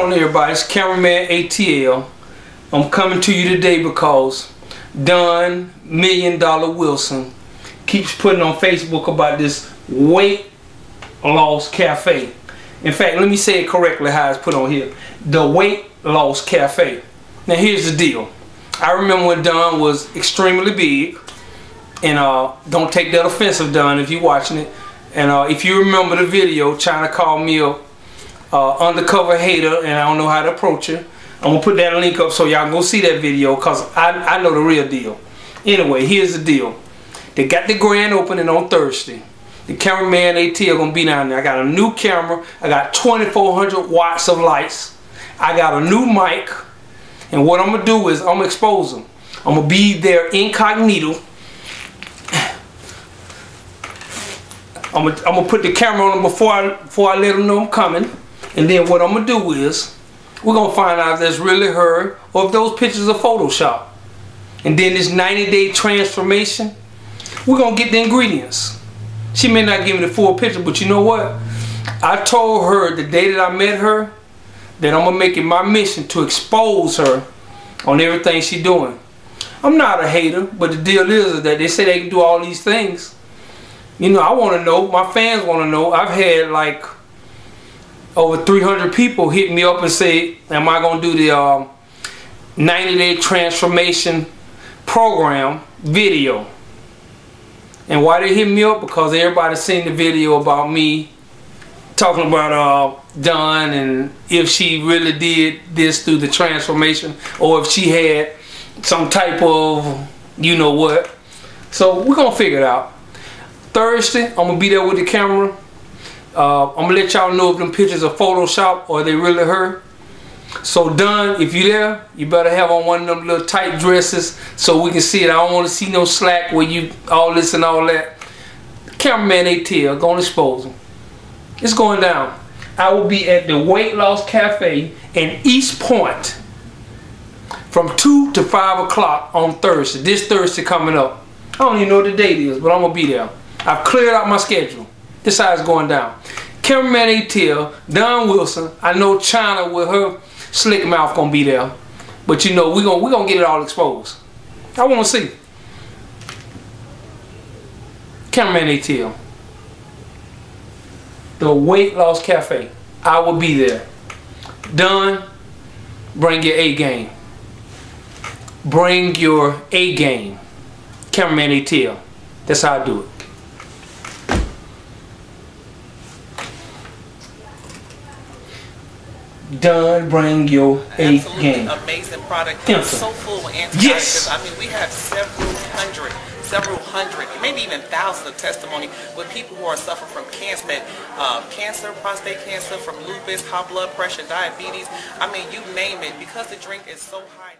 on everybody, it's cameraman ATL. I'm coming to you today because Dawn Million Dollar Wilson keeps putting on Facebook about this weight loss cafe. In fact, let me say it correctly how it's put on here. The weight loss cafe. Now here's the deal. I remember when Dawn was extremely big, and uh, don't take that offensive, Dawn, if you're watching it. And uh, if you remember the video, trying to call me a uh, undercover hater, and I don't know how to approach her. I'm gonna put that link up so y'all go see that video, cause I I know the real deal. Anyway, here's the deal. They got the grand opening on Thursday. The cameraman AT are gonna be down there. I got a new camera. I got 2,400 watts of lights. I got a new mic. And what I'm gonna do is I'm gonna expose them. I'm gonna be there incognito. I'm gonna, I'm gonna put the camera on them before I before I let them know I'm coming. And then what I'm gonna do is we're gonna find out if that's really her or if those pictures are Photoshop. And then this 90 day transformation, we're gonna get the ingredients. She may not give me the full picture, but you know what? I told her the day that I met her that I'm gonna make it my mission to expose her on everything she's doing. I'm not a hater, but the deal is that they say they can do all these things. You know, I want to know. My fans want to know. I've had like over 300 people hit me up and say, "Am I gonna do the um, 90 day transformation program video?" And why they hit me up? Because everybody seen the video about me talking about uh, Dawn and if she really did this through the transformation or if she had some type of you know what. So we're gonna figure it out. Thursday, I'm gonna be there with the camera. Uh, I'm gonna let y'all know if them pictures are Photoshop or they really her. So Dawn, if you there, you better have on one of them little tight dresses so we can see it. I don't want to see no slack where you all this and all that. Cameraman ATL, gonna expose them. It's going down. I will be at the Weight Loss Cafe in East Point from 2 to 5 o'clock on Thursday. This Thursday coming up. I don't even know what the date is, but I'm to be there. I've cleared out my schedule. This how it's going down. Cameraman ATL, Dawn Wilson. I know China with her slick mouth gonna be there. But you know, we're gonna we gonna get it all exposed. I wanna see. Cameraman ATL. The Weight Loss Cafe. I will be there. Dawn. Bring your A game. Bring your A game. Cameraman ATL. That's how I do it. Done bring your A Absolutely game. amazing product. It's so full of. Yes. I mean, we have several hundred, several hundred, maybe even thousands of testimony with people who are suffering from cancer, that, uh, cancer, prostate cancer, from lupus, high blood pressure, diabetes. I mean, you name it. Because the drink is so high.